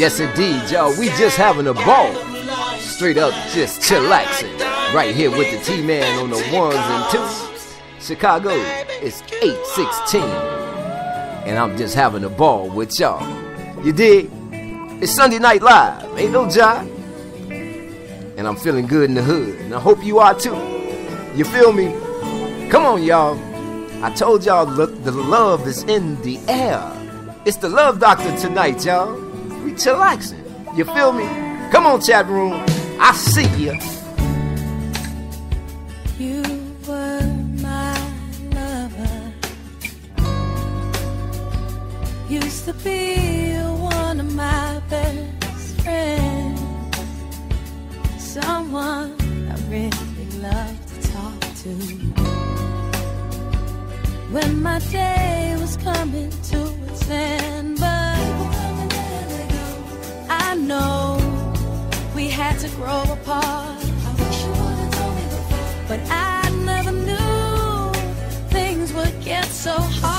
Yes, indeed, y'all. We just having a ball. Straight up, just chillaxing. Right here with the T-Man on the ones and twos. Chicago, it's 816. And I'm just having a ball with y'all. You dig? It's Sunday Night Live, ain't no job. And I'm feeling good in the hood. And I hope you are too. You feel me? Come on, y'all. I told y'all look, the love is in the air. It's the love doctor tonight, y'all. We chillaxing. You feel me? Come on, chat room. I see ya. You were my lover. Used to be one of my best friends. Someone I really love to talk to. When my day was coming to its end, know we had to grow apart. But I never knew things would get so hard.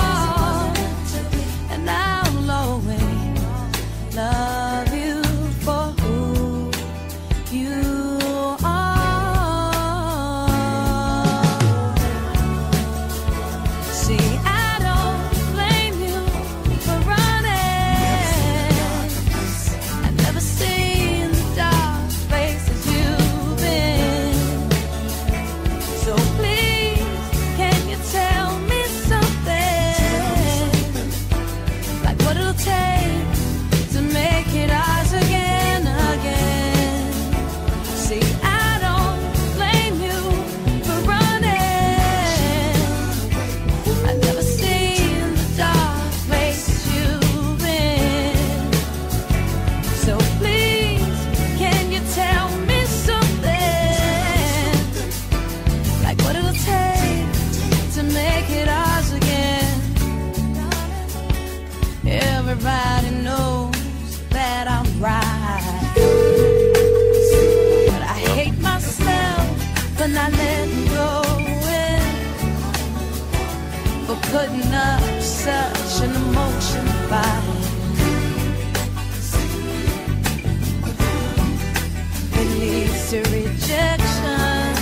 To rejection,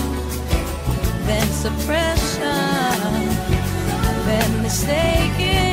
then suppression, then mistaken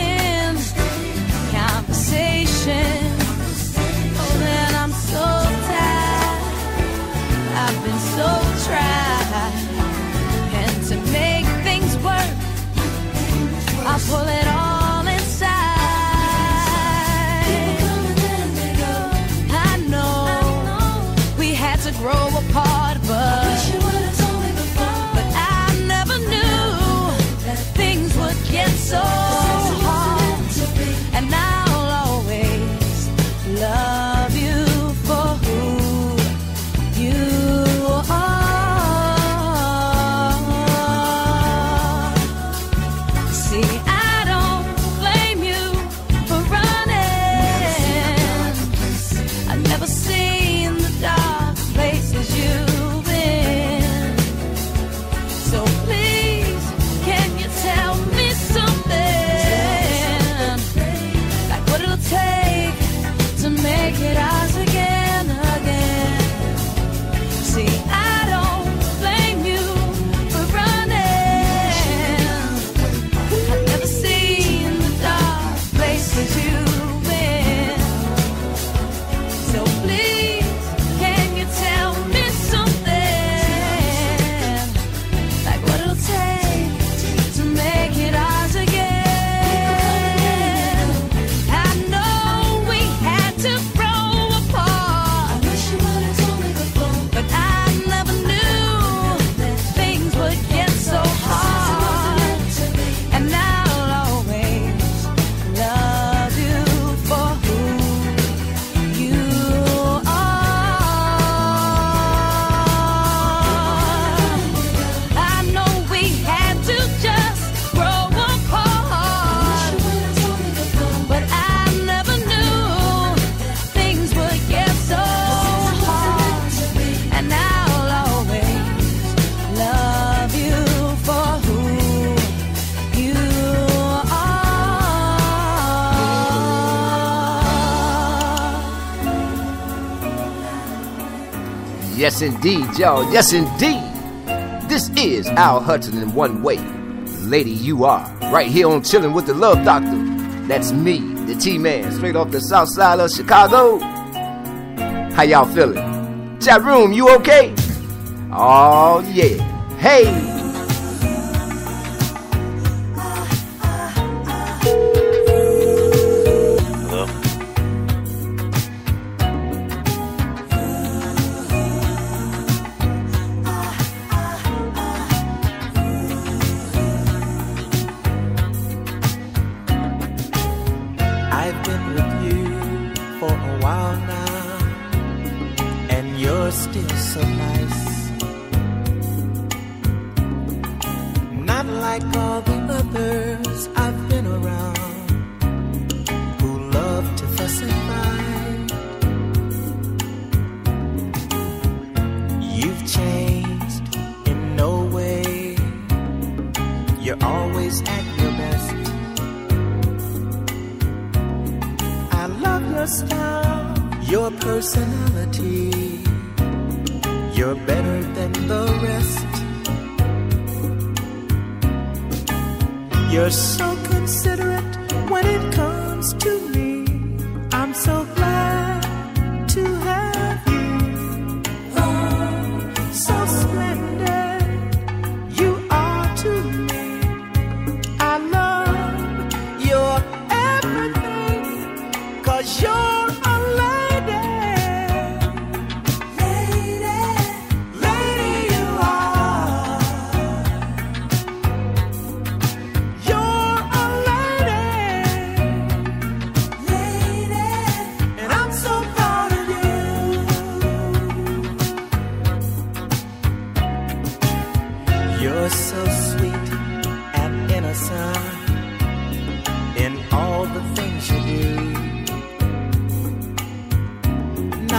Yes, indeed, y'all. Yes, indeed. This is Al Hudson and One Way. Lady, you are. Right here on Chillin' with the Love Doctor. That's me, the T Man, straight off the south side of Chicago. How y'all feeling? Chat room, you okay? Oh, yeah. Hey! Like all the others I've been around who love to fuss and fight. You've changed in no way, you're always at your best. I love your style, your personality. You're better than the rest. You're so considerate when it comes to me. I'm so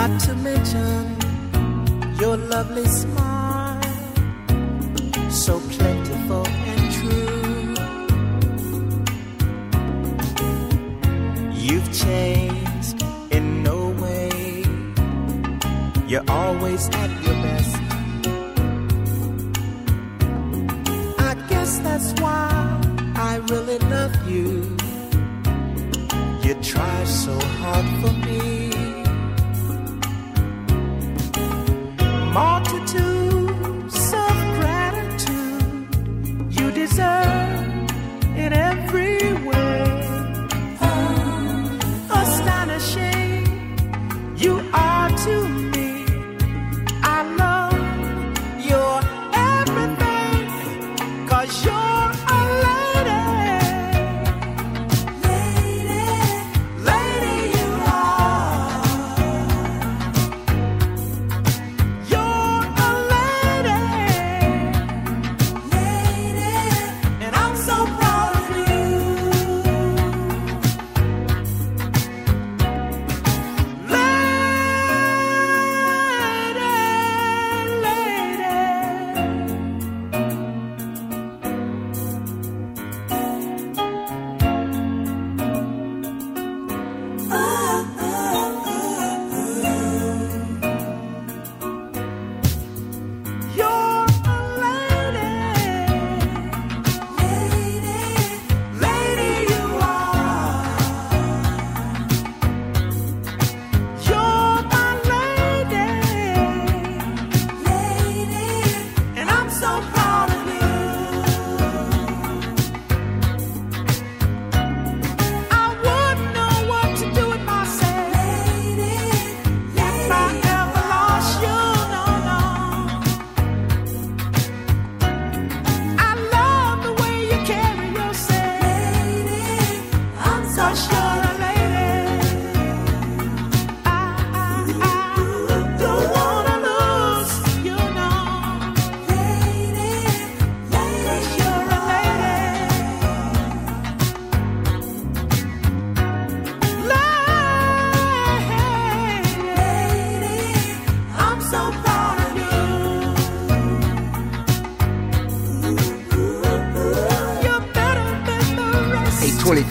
Not to mention your lovely smile, so plentiful and true. You've changed in no way, you're always at your best. I guess that's why I really love you. You try so hard for me.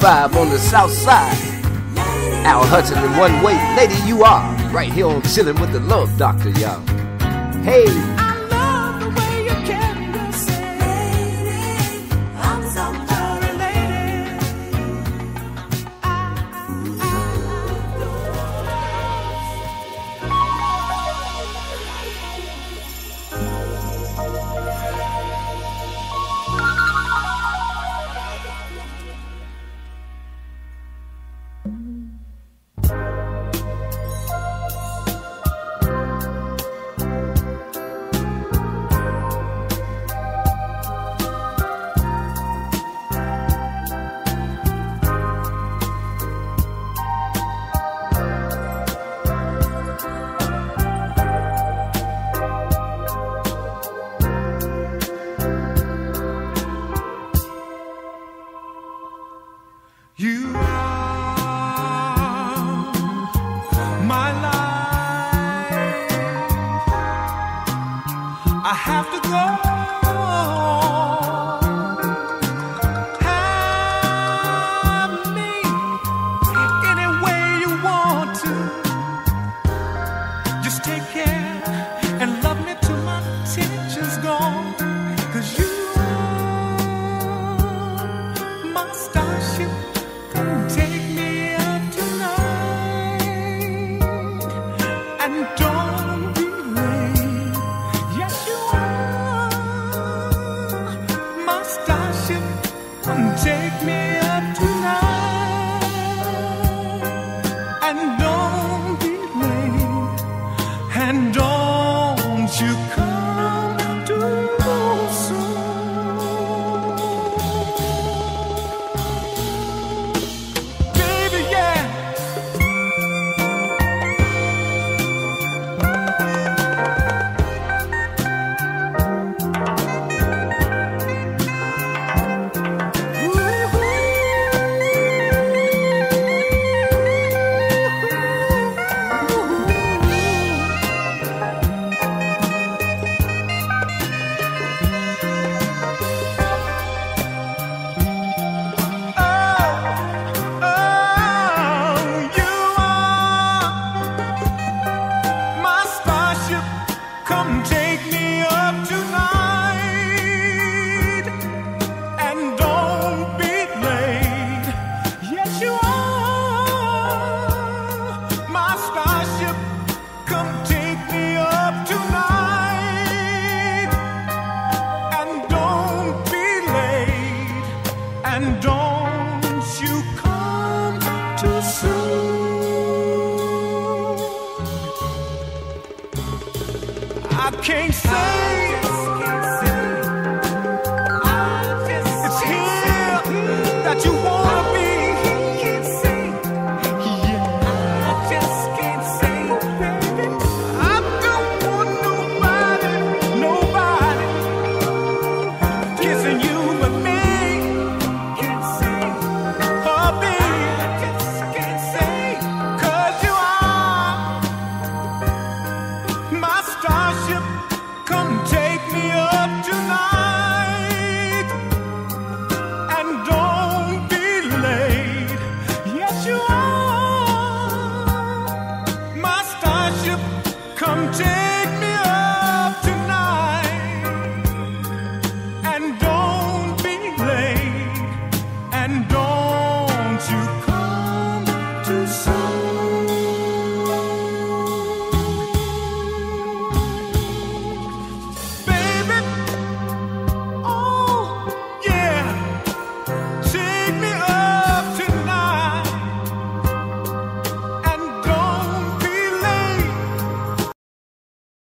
825 on the south side. Al Hudson and One Way. Lady, you are. Right here on Chillin' with the Love Doctor, y'all. Hey, I have to go. And don't